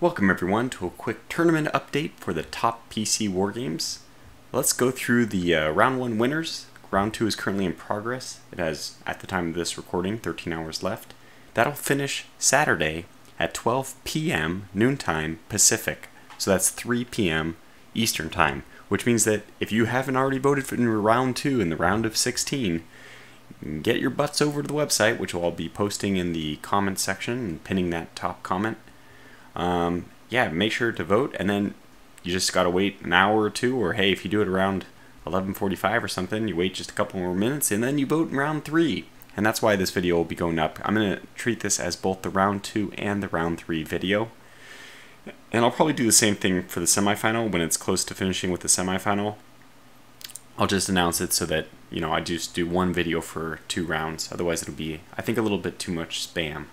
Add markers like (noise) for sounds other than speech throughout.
Welcome everyone to a quick tournament update for the top PC wargames. Let's go through the uh, round 1 winners. Round 2 is currently in progress. It has, at the time of this recording, 13 hours left. That'll finish Saturday at 12 p.m. noontime Pacific. So that's 3 p.m. Eastern Time, which means that if you haven't already voted for round 2 in the round of 16, get your butts over to the website, which I'll be posting in the comment section and pinning that top comment um, yeah, make sure to vote, and then you just gotta wait an hour or two, or hey, if you do it around 11:45 or something, you wait just a couple more minutes, and then you vote in round three. And that's why this video will be going up. I'm gonna treat this as both the round two and the round three video. And I'll probably do the same thing for the semifinal when it's close to finishing with the semifinal. I'll just announce it so that, you know, I just do one video for two rounds. Otherwise it'll be, I think, a little bit too much spam.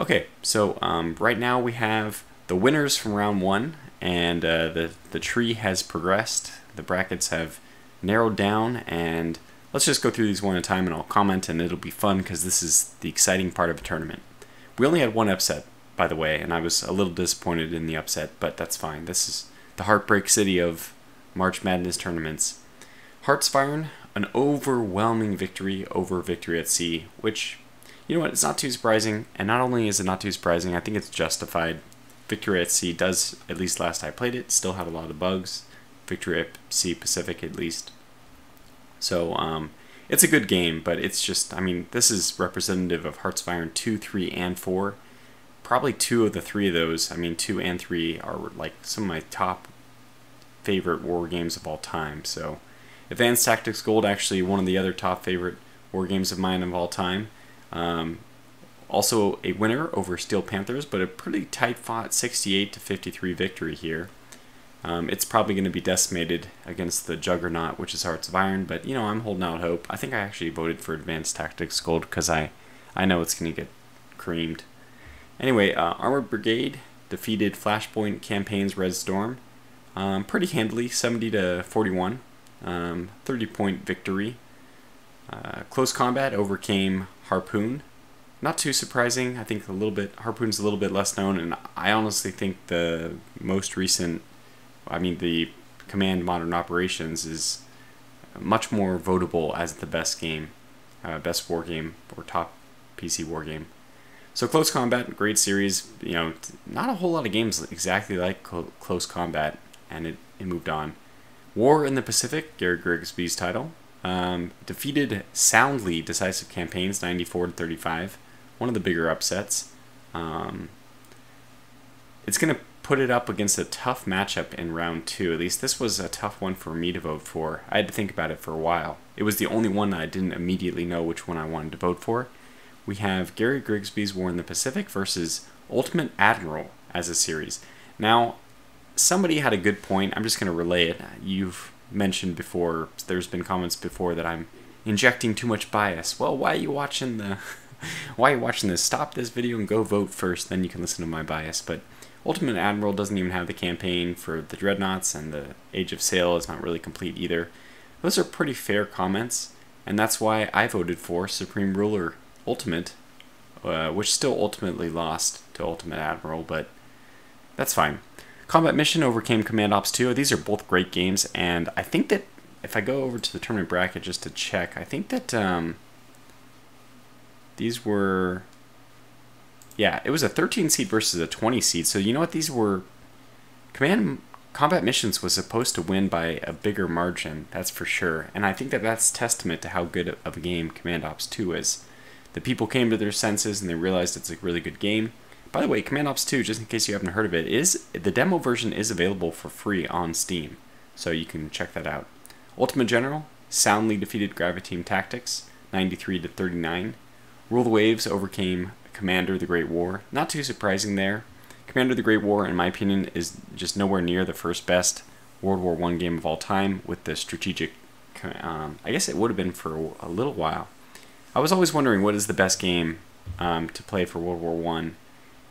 Okay, so um, right now we have the winners from round one, and uh, the, the tree has progressed. The brackets have narrowed down, and let's just go through these one at a time, and I'll comment, and it'll be fun because this is the exciting part of a tournament. We only had one upset, by the way, and I was a little disappointed in the upset, but that's fine. This is the heartbreak city of March Madness tournaments. Hearts of Iron, an overwhelming victory over Victory at Sea, which you know what? It's not too surprising, and not only is it not too surprising, I think it's justified. Victory at Sea does, at least last I played it, still had a lot of bugs. Victory at Sea Pacific, at least. So, um, it's a good game, but it's just, I mean, this is representative of Hearts of Iron 2, 3, and 4. Probably two of the three of those, I mean, 2 and 3 are like some of my top favorite war games of all time. So, Advanced Tactics Gold, actually one of the other top favorite war games of mine of all time. Um, also a winner over Steel Panthers, but a pretty tight fought 68 to 53 victory here. Um, it's probably going to be decimated against the Juggernaut, which is Hearts of Iron, but you know, I'm holding out hope. I think I actually voted for Advanced Tactics Gold because I, I know it's going to get creamed. Anyway, uh, Armored Brigade defeated Flashpoint Campaign's Red Storm um, pretty handily, 70 to 41. Um, 30 point victory. Uh, close Combat overcame Harpoon. Not too surprising. I think a little bit Harpoon's a little bit less known, and I honestly think the most recent, I mean the Command Modern Operations is much more votable as the best game, uh, best war game or top PC war game. So Close Combat, great series. You know, not a whole lot of games exactly like Close Combat, and it, it moved on. War in the Pacific, Gary Grigsby's title. Um, defeated soundly decisive campaigns, 94 to 35. One of the bigger upsets. Um, it's going to put it up against a tough matchup in round two. At least this was a tough one for me to vote for. I had to think about it for a while. It was the only one that I didn't immediately know which one I wanted to vote for. We have Gary Grigsby's War in the Pacific versus Ultimate Admiral as a series. Now, somebody had a good point. I'm just going to relay it. You've mentioned before, there's been comments before that I'm injecting too much bias. Well, why are you watching the (laughs) why are you watching this? Stop this video and go vote first, then you can listen to my bias. But Ultimate Admiral doesn't even have the campaign for the Dreadnoughts, and the Age of Sail is not really complete either. Those are pretty fair comments, and that's why I voted for Supreme Ruler Ultimate, uh, which still ultimately lost to Ultimate Admiral, but that's fine. Combat Mission overcame Command Ops 2. These are both great games, and I think that if I go over to the tournament bracket just to check, I think that um, these were, yeah, it was a 13 seed versus a 20 seed. So you know what? These were Command Combat Missions was supposed to win by a bigger margin. That's for sure, and I think that that's testament to how good of a game Command Ops 2 is. The people came to their senses and they realized it's a really good game. By the way, Command Ops 2, just in case you haven't heard of it, is the demo version is available for free on Steam, so you can check that out. Ultimate General soundly defeated Graviteam Tactics, 93 to 39. Rule the Waves overcame Commander the Great War. Not too surprising there. Commander the Great War, in my opinion, is just nowhere near the first best World War One game of all time with the strategic. Um, I guess it would have been for a little while. I was always wondering what is the best game um, to play for World War One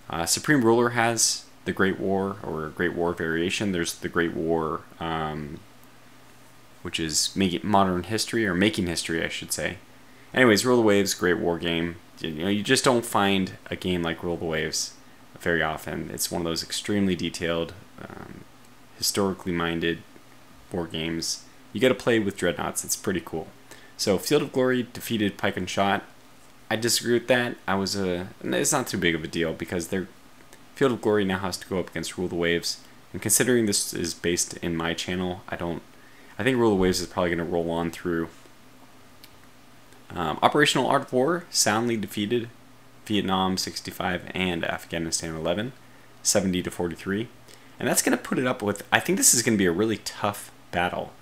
uh, Supreme Ruler has the Great War or Great War variation. There's the Great War, um, which is making modern history or making history, I should say. Anyways, Rule the Waves, Great War game. You know, you just don't find a game like Rule the Waves. very often. It's one of those extremely detailed, um, historically minded war games. You get to play with dreadnoughts. It's pretty cool. So Field of Glory defeated Pike and Shot. I disagree with that. I was a. It's not too big of a deal because their Field of Glory now has to go up against Rule the Waves, and considering this is based in my channel, I don't. I think Rule the Waves is probably going to roll on through. Um, Operational Art of War soundly defeated Vietnam 65 and Afghanistan 11, 70 to 43, and that's going to put it up with. I think this is going to be a really tough battle.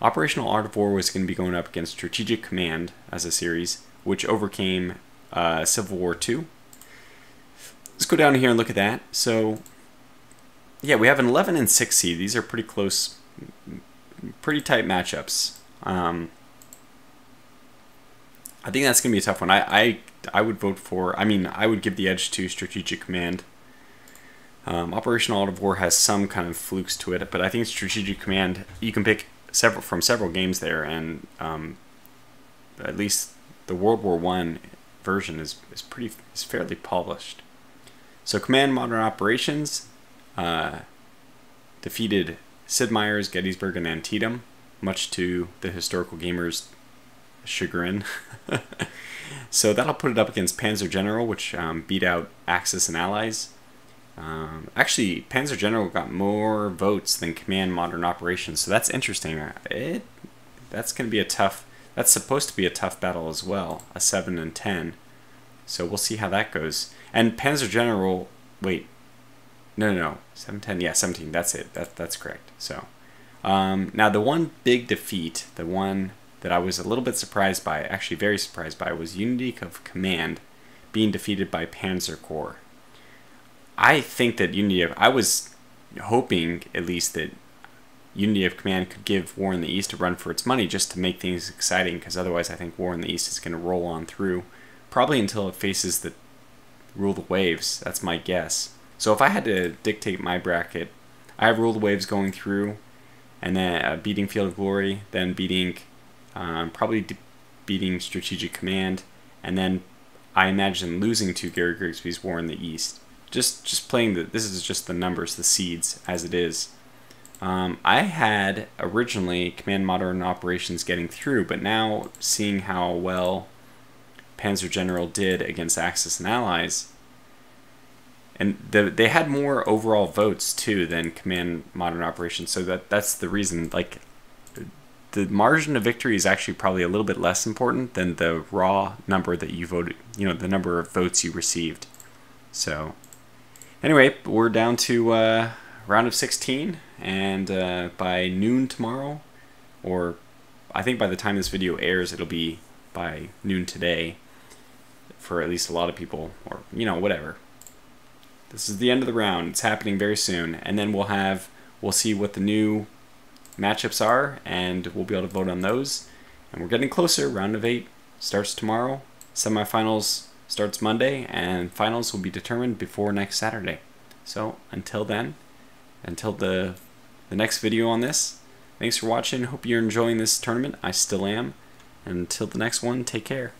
Operational Art of War was going to be going up against Strategic Command as a series, which overcame uh, Civil War II. Let's go down here and look at that. So, yeah, we have an 11 and 6 seed. These are pretty close, pretty tight matchups. Um, I think that's going to be a tough one. I, I, I would vote for, I mean, I would give the edge to Strategic Command. Um, Operational Art of War has some kind of flukes to it, but I think Strategic Command, you can pick several from several games there, and um, at least the World War One version is, is pretty is fairly polished. So Command Modern Operations uh, defeated Sid Meier's, Gettysburg, and Antietam, much to the historical gamers' chagrin. (laughs) so that'll put it up against Panzer General, which um, beat out Axis and Allies. Um, actually, Panzer General got more votes than Command Modern Operations, so that's interesting. It that's going to be a tough. That's supposed to be a tough battle as well, a seven and ten. So we'll see how that goes. And Panzer General, wait, no, no, no, seven ten. Yeah, seventeen. That's it. That that's correct. So um, now the one big defeat, the one that I was a little bit surprised by, actually very surprised by, was Unity of Command being defeated by Panzer Corps. I think that Unity of I was hoping at least that Unity of Command could give War in the East a run for its money just to make things exciting because otherwise I think War in the East is going to roll on through probably until it faces the Rule the Waves. That's my guess. So if I had to dictate my bracket, I have Rule the Waves going through and then uh, beating Field of Glory, then beating um, probably beating Strategic Command, and then I imagine losing to Gary Grigsby's War in the East just just playing the this is just the numbers, the seeds as it is. Um, I had originally Command Modern Operations getting through, but now seeing how well Panzer General did against Axis and Allies, and the, they had more overall votes too than Command Modern Operations, so that that's the reason. Like, the margin of victory is actually probably a little bit less important than the raw number that you voted. You know, the number of votes you received. So Anyway, we're down to uh, round of 16, and uh, by noon tomorrow, or I think by the time this video airs, it'll be by noon today for at least a lot of people, or you know, whatever. This is the end of the round. It's happening very soon, and then we'll have we'll see what the new matchups are, and we'll be able to vote on those. And we're getting closer. Round of eight starts tomorrow. Semifinals starts Monday, and finals will be determined before next Saturday. So until then, until the the next video on this, thanks for watching. Hope you're enjoying this tournament. I still am. And until the next one, take care.